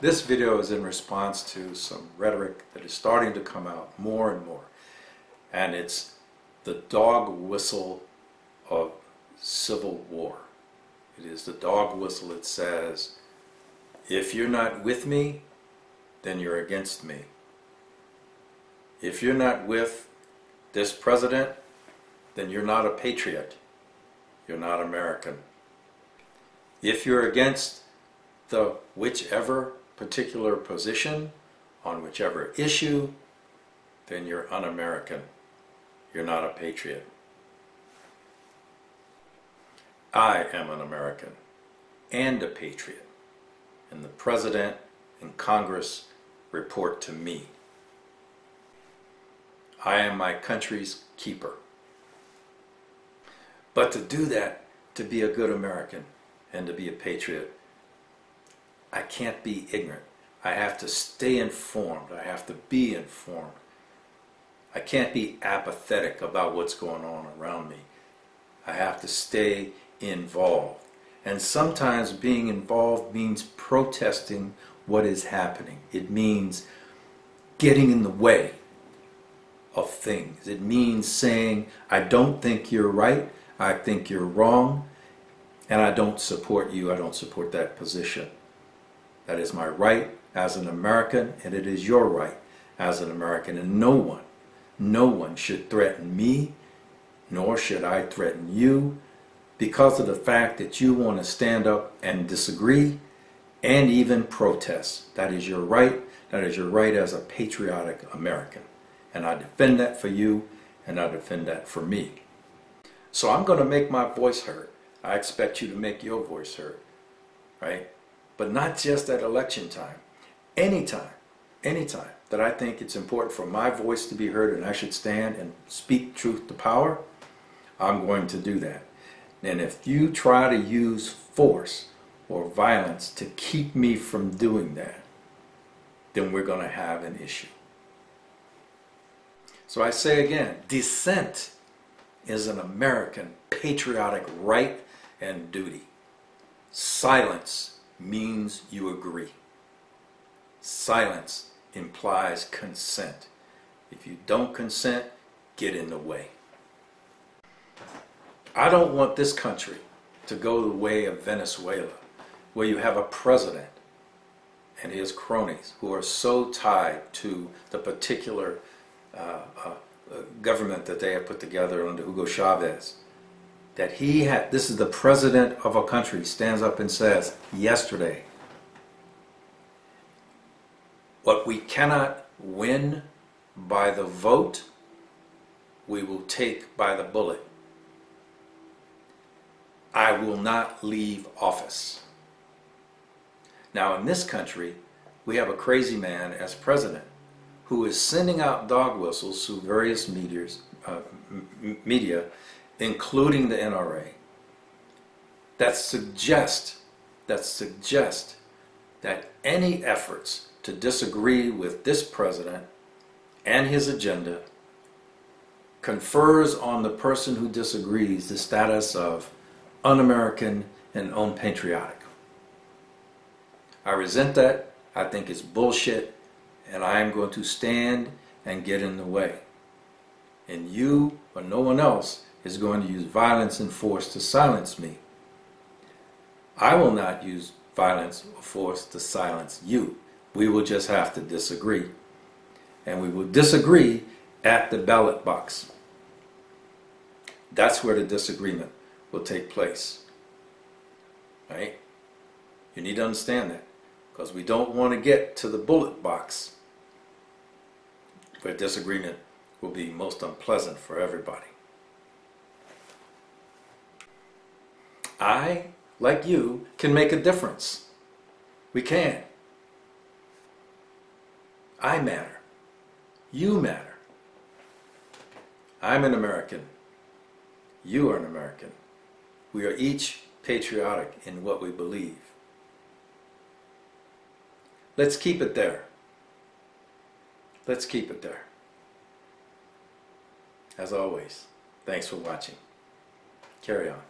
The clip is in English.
This video is in response to some rhetoric that is starting to come out more and more. And it's the dog whistle of civil war. It is the dog whistle that says, if you're not with me, then you're against me. If you're not with this president, then you're not a patriot. You're not American. If you're against the whichever particular position on whichever issue, then you're un-American. You're not a patriot. I am an American and a patriot, and the President and Congress report to me. I am my country's keeper. But to do that, to be a good American and to be a patriot, I can't be ignorant. I have to stay informed. I have to be informed. I can't be apathetic about what's going on around me. I have to stay involved. And sometimes being involved means protesting what is happening. It means getting in the way of things. It means saying, I don't think you're right. I think you're wrong. And I don't support you. I don't support that position. That is my right as an American, and it is your right as an American. And no one, no one should threaten me, nor should I threaten you, because of the fact that you want to stand up and disagree and even protest. That is your right. That is your right as a patriotic American. And I defend that for you, and I defend that for me. So I'm going to make my voice heard. I expect you to make your voice heard, right? But not just at election time. Anytime, anytime that I think it's important for my voice to be heard and I should stand and speak truth to power, I'm going to do that. And if you try to use force or violence to keep me from doing that, then we're going to have an issue. So I say again, dissent is an American patriotic right and duty. Silence means you agree. Silence implies consent. If you don't consent, get in the way. I don't want this country to go the way of Venezuela, where you have a president and his cronies who are so tied to the particular uh, uh, government that they have put together under Hugo Chavez that he had, this is the president of a country, stands up and says, yesterday, what we cannot win by the vote, we will take by the bullet. I will not leave office. Now, in this country, we have a crazy man as president who is sending out dog whistles through various uh, media including the NRA, that suggest that suggest that any efforts to disagree with this president and his agenda confers on the person who disagrees the status of un-American and unpatriotic. I resent that. I think it's bullshit and I am going to stand and get in the way. And you or no one else is going to use violence and force to silence me. I will not use violence or force to silence you. We will just have to disagree. And we will disagree at the ballot box. That's where the disagreement will take place. Right? You need to understand that. Because we don't want to get to the bullet box where disagreement will be most unpleasant for everybody. I, like you, can make a difference. We can. I matter. You matter. I'm an American. You are an American. We are each patriotic in what we believe. Let's keep it there. Let's keep it there. As always, thanks for watching. Carry on.